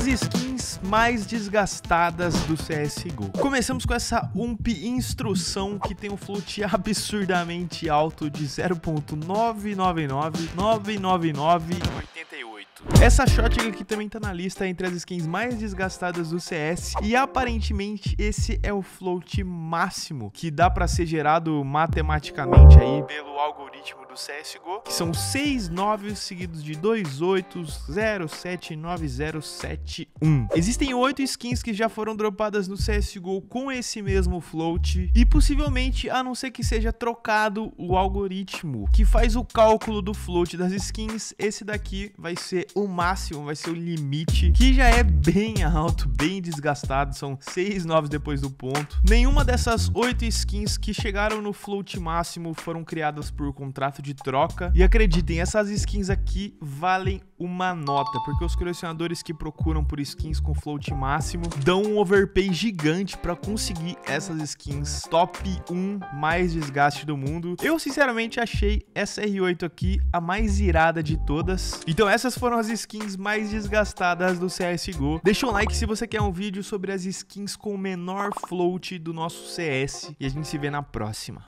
as skins mais desgastadas do CSGO. Começamos com essa UMP instrução que tem um float absurdamente alto de 0.99999988. Essa shotgun aqui também tá na lista entre as skins mais desgastadas do CS e aparentemente esse é o float máximo que dá para ser gerado matematicamente aí pelo algoritmo do CSGO, que são 6 9 seguidos de 2 8 0 7 9 0 7 1. Existem 8 skins que já foram dropadas no CSGO com esse mesmo float e possivelmente, a não ser que seja trocado o algoritmo que faz o cálculo do float das skins, esse daqui vai ser o máximo, vai ser o limite, que já é bem alto, bem desgastado, são 6 9 depois do ponto. Nenhuma dessas 8 skins que chegaram no float máximo foram criadas por contrato de troca. E acreditem, essas skins aqui valem uma nota, porque os colecionadores que procuram por skins com float máximo dão um overpay gigante para conseguir essas skins top 1 mais desgaste do mundo. Eu sinceramente achei essa R8 aqui a mais irada de todas. Então essas foram as skins mais desgastadas do CSGO. Deixa um like se você quer um vídeo sobre as skins com menor float do nosso CS e a gente se vê na próxima.